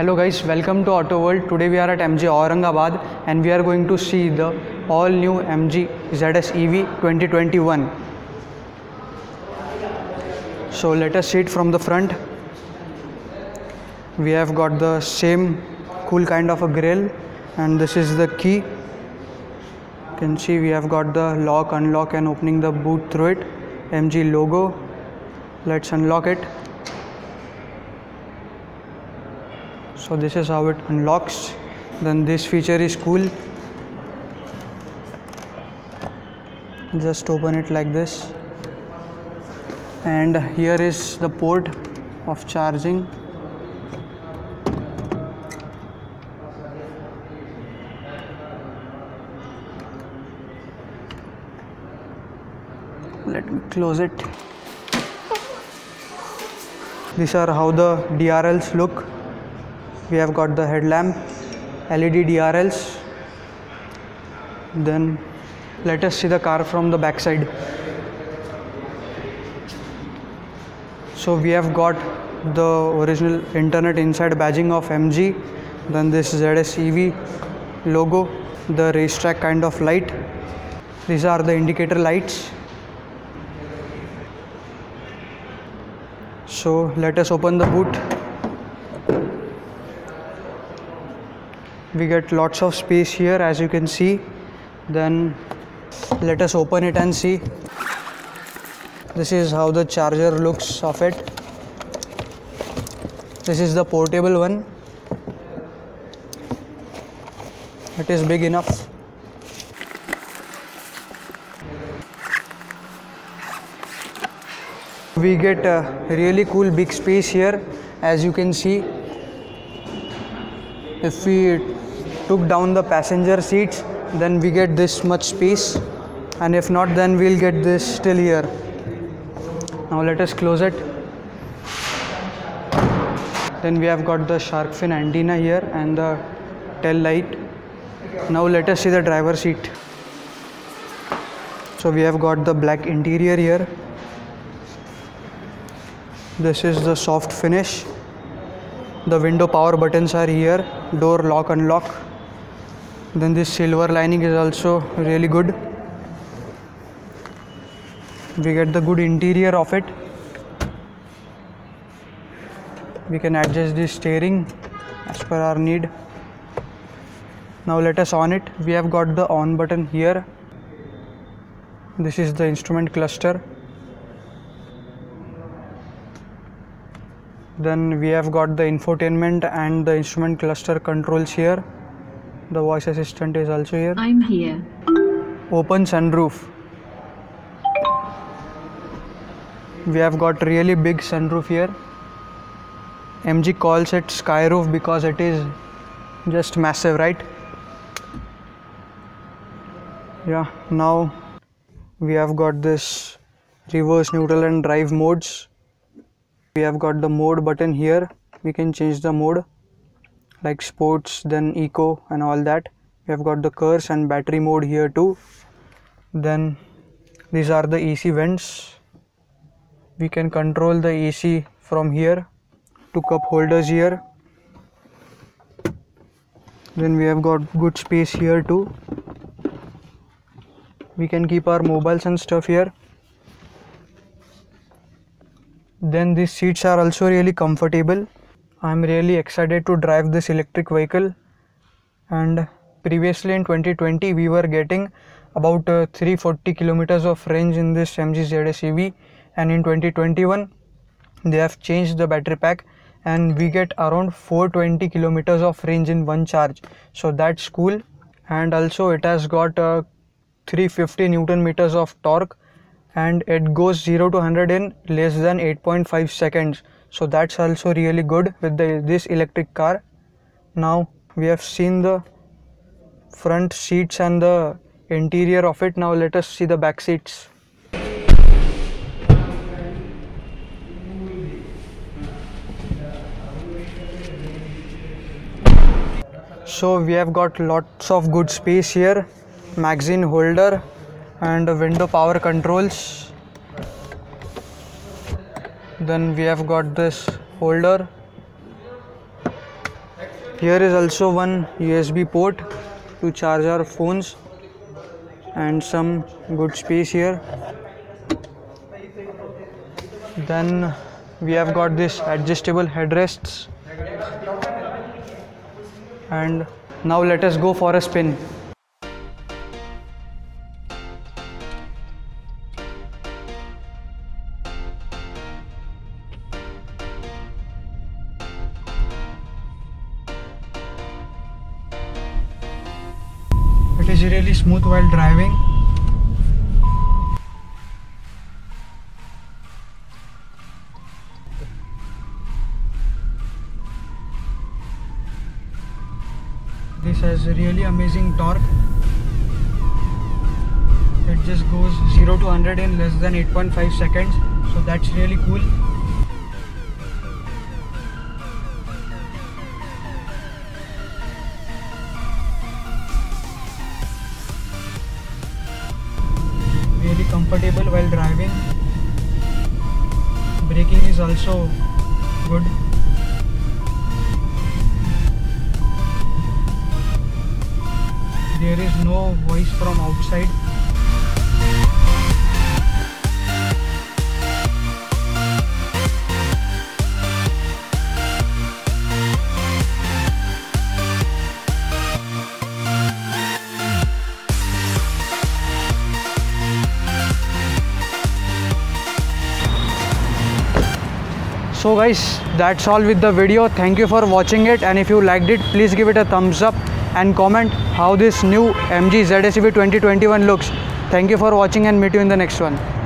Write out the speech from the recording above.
Hello guys, welcome to Auto World. Today we are at MG Aurangabad and we are going to see the all new MG ZS EV 2021. So let us see it from the front. We have got the same cool kind of a grill and this is the key. You can see we have got the lock, unlock and opening the boot through it. MG logo. Let's unlock it. So this is how it unlocks. Then this feature is cool. Just open it like this. And here is the port of charging. Let me close it. These are how the DRLs look we have got the headlamp LED DRLs then let us see the car from the back side so we have got the original internet inside badging of MG then this ZS EV logo the racetrack kind of light. These are the indicator lights. So let us open the boot we get lots of space here as you can see. Then let us open it and see. This is how the charger looks of it. This is the portable one. It is big enough. We get a really cool big space here as you can see. If we took down the passenger seats then we get this much space. And if not then we'll get this still here. Now let us close it. Then we have got the shark fin antenna here and the tail light. Now let us see the driver seat. So we have got the black interior here. This is the soft finish. The window power buttons are here. Door lock unlock then this silver lining is also really good. We get the good interior of it. We can adjust the steering as per our need. Now let us on it. We have got the on button here. This is the instrument cluster. Then we have got the infotainment and the instrument cluster controls here the voice assistant is also here. I'm here. open sunroof. We have got really big sunroof here. Mg calls it skyroof because it is just massive right? Yeah now we have got this reverse neutral and drive modes. We have got the mode button here. We can change the mode like sports then eco and all that. We have got the KERS and battery mode here too. Then these are the AC vents. We can control the AC from here two cup holders here. Then we have got good space here too. We can keep our mobiles and stuff here. Then these seats are also really comfortable i'm really excited to drive this electric vehicle. And previously in 2020 we were getting about uh, 340 kilometers of range in this mg zs ev and in 2021 they have changed the battery pack and we get around 420 kilometers of range in one charge. So that's cool. And also it has got uh, 350 newton meters of torque and it goes 0 to 100 in less than 8.5 seconds so that's also really good with the, this electric car. Now we have seen the front seats and the interior of it. Now let us see the back seats. So we have got lots of good space here. Magazine holder and window power controls then we have got this holder here is also one USB port to charge our phones and some good space here. Then we have got this adjustable headrests. And now let us go for a spin is really smooth while driving. This has really amazing torque. It just goes 0 to 100 in less than 8.5 seconds. So that's really cool comfortable while driving. Braking is also good. There is no voice from outside so guys that's all with the video. Thank you for watching it. And if you liked it please give it a thumbs up and comment how this new mg ZSEV 2021 looks. Thank you for watching and meet you in the next one